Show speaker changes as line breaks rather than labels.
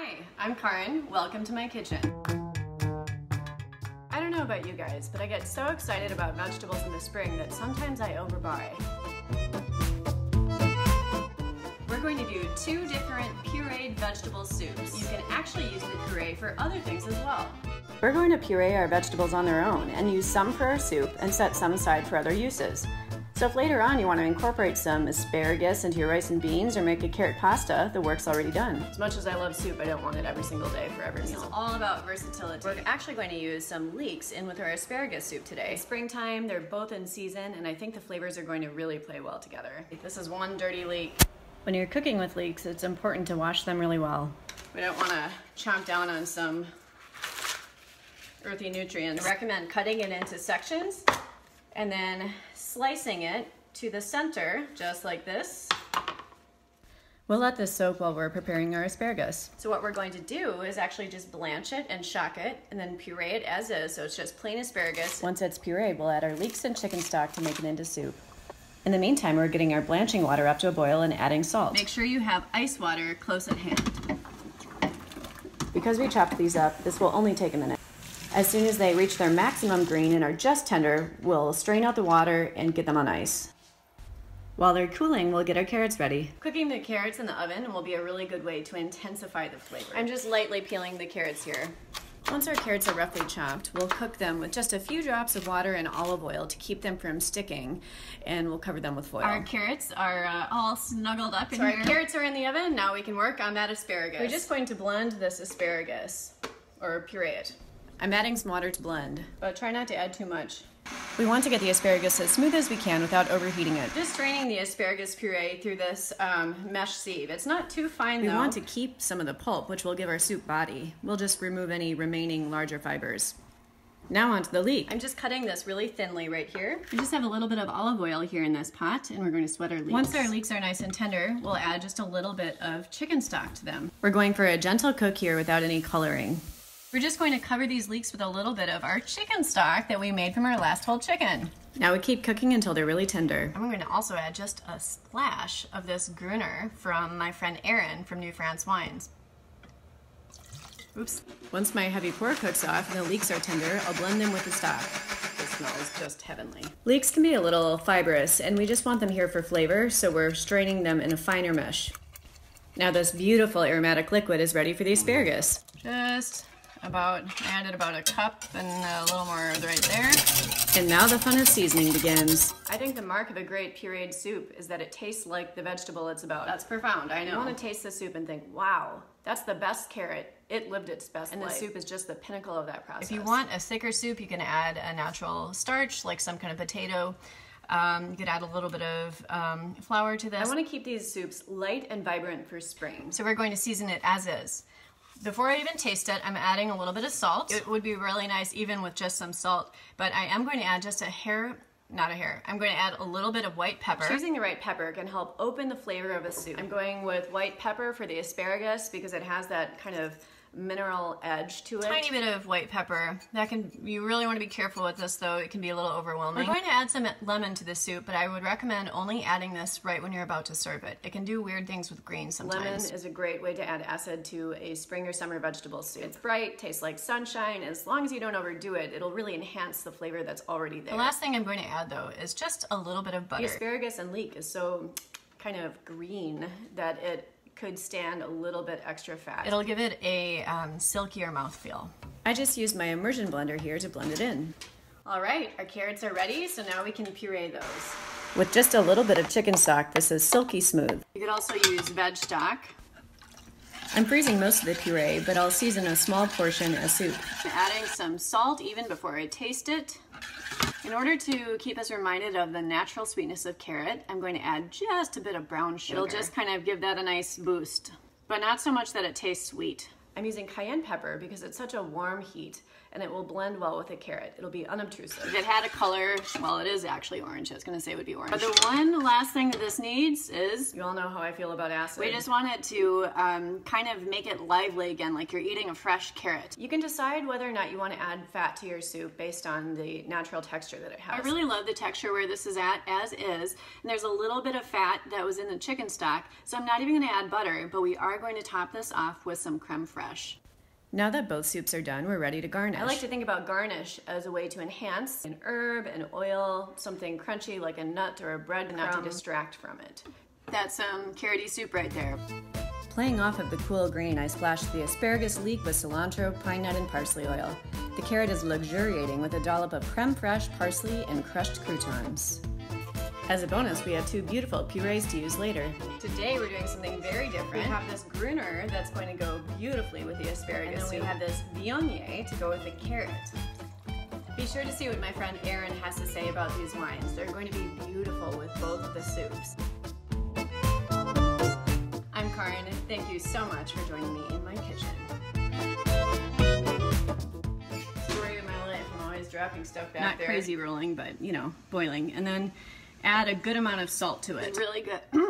Hi, I'm Karyn. Welcome to my kitchen. I don't know about you guys, but I get so excited about vegetables in the spring that sometimes I overbuy. We're going to do two different pureed vegetable soups. You can actually use the puree for other things as well. We're going to puree our vegetables on their own and use some for our soup and set some aside for other uses. So if later on you want to incorporate some asparagus into your rice and beans or make a carrot pasta, the work's already done. As much as I love soup, I don't want it every single day for every meal. It's all about versatility. We're actually going to use some leeks in with our asparagus soup today. It's springtime, they're both in season, and I think the flavors are going to really play well together. This is one dirty leek. When you're cooking with leeks, it's important to wash them really well. We don't want to chomp down on some earthy nutrients. I recommend cutting it into sections and then slicing it to the center, just like this. We'll let this soak while we're preparing our asparagus. So what we're going to do is actually just blanch it and shock it and then puree it as is, so it's just plain asparagus. Once it's pureed, we'll add our leeks and chicken stock to make it into soup. In the meantime, we're getting our blanching water up to a boil and adding salt. Make sure you have ice water close at hand. Because we chopped these up, this will only take a minute. As soon as they reach their maximum green and are just tender, we'll strain out the water and get them on ice. While they're cooling, we'll get our carrots ready. Cooking the carrots in the oven will be a really good way to intensify the flavor. I'm just lightly peeling the carrots here. Once our carrots are roughly chopped, we'll cook them with just a few drops of water and olive oil to keep them from sticking, and we'll cover them with foil. Our carrots are uh, all snuggled up in so here. our carrots are in the oven, now we can work on that asparagus. We're just going to blend this asparagus, or puree it. I'm adding some water to blend, but try not to add too much. We want to get the asparagus as smooth as we can without overheating it. Just straining the asparagus puree through this um, mesh sieve. It's not too fine we though. We want to keep some of the pulp, which will give our soup body. We'll just remove any remaining larger fibers. Now onto the leek. I'm just cutting this really thinly right here. We just have a little bit of olive oil here in this pot and we're going to sweat our leeks. Once our leeks are nice and tender, we'll add just a little bit of chicken stock to them. We're going for a gentle cook here without any coloring. We're just going to cover these leeks with a little bit of our chicken stock that we made from our last whole chicken. Now we keep cooking until they're really tender. I'm going to also add just a splash of this Gruner from my friend Erin from New France Wines. Oops. Once my heavy pour cooks off and the leeks are tender, I'll blend them with the stock. It smells just heavenly. Leeks can be a little fibrous, and we just want them here for flavor, so we're straining them in a finer mesh. Now this beautiful aromatic liquid is ready for the asparagus. Just about, I added about a cup and a little more right there. And now the fun of seasoning begins. I think the mark of a great pureed soup is that it tastes like the vegetable it's about. That's profound, I know. You want to taste the soup and think, wow, that's the best carrot. It lived its best and life. the soup is just the pinnacle of that process. If you want a thicker soup, you can add a natural starch, like some kind of potato. Um, you could add a little bit of um, flour to this. I want to keep these soups light and vibrant for spring. So we're going to season it as is. Before I even taste it, I'm adding a little bit of salt. It would be really nice even with just some salt, but I am going to add just a hair not a hair. I'm going to add a little bit of white pepper. Choosing the right pepper can help open the flavor of a soup. I'm going with white pepper for the asparagus because it has that kind of mineral edge to it. Tiny bit of white pepper. That can, you really want to be careful with this though, it can be a little overwhelming. We're going to add some lemon to the soup, but I would recommend only adding this right when you're about to serve it. It can do weird things with greens sometimes. Lemon is a great way to add acid to a spring or summer vegetable soup. It's bright, tastes like sunshine. As long as you don't overdo it, it'll really enhance the flavor that's already there. The last thing I'm going to add though is just a little bit of butter. The asparagus and leek is so kind of green that it could stand a little bit extra fat. It'll give it a um, silkier mouthfeel. I just used my immersion blender here to blend it in. All right, our carrots are ready, so now we can puree those. With just a little bit of chicken stock, this is silky smooth. You could also use veg stock. I'm freezing most of the puree, but I'll season a small portion as soup. Adding some salt even before I taste it. In order to keep us reminded of the natural sweetness of carrot, I'm going to add just a bit of brown sugar. It'll just kind of give that a nice boost, but not so much that it tastes sweet. I'm using cayenne pepper because it's such a warm heat and it will blend well with a carrot. It'll be unobtrusive.
If it had a color, well, it is actually orange. I was gonna say it would be orange. But the one last thing that this needs is
You all know how I feel about acid.
we just want it to um, kind of make it lively again, like you're eating a fresh carrot.
You can decide whether or not you want to add fat to your soup based on the natural texture that it has.
I really love the texture where this is at as is. And there's a little bit of fat that was in the chicken stock. So I'm not even gonna add butter, but we are going to top this off with some creme fraiche.
Now that both soups are done, we're ready to garnish. I like to think about garnish as a way to enhance an herb, an oil, something crunchy like a nut or a bread, not to distract from it.
That's some carroty soup right there.
Playing off of the cool green, I splashed the asparagus leek with cilantro, pine nut, and parsley oil. The carrot is luxuriating with a dollop of creme fraiche, parsley, and crushed croutons. As a bonus, we have two beautiful purees to use later. Today we're doing something very different. We have this gruner that's going to go beautifully with the asparagus. And then we have this viognier to go with the carrot. Be sure to see what my friend Erin has to say about these wines. They're going to be beautiful with both of the soups. I'm Karyn. Thank you so much for joining me in my kitchen. Story of my life. I'm always dropping stuff back
Not
there.
crazy rolling, but you know, boiling. And then add a good amount of salt to it.
Really good.